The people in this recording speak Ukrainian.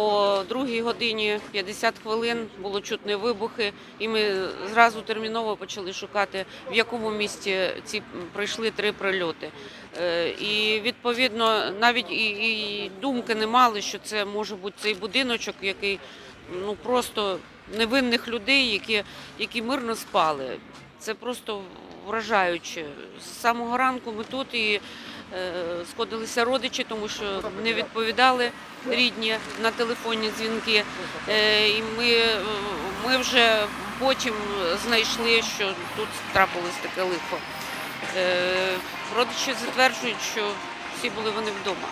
О другій годині 50 хвилин було чутні вибухи, і ми зразу терміново почали шукати, в якому місті ці пройшли три прильоти. Е, І відповідно навіть і, і думки не мали, що це може бути цей будиночок, який ну просто невинних людей, які, які мирно спали. Це просто вражаюче. З самого ранку ми тут і сходилися родичі, тому що не відповідали рідні на телефонні дзвінки. Е, і ми, е, ми вже потім знайшли, що тут трапилось таке лихо. Е, родичі затверджують, що всі були вони вдома.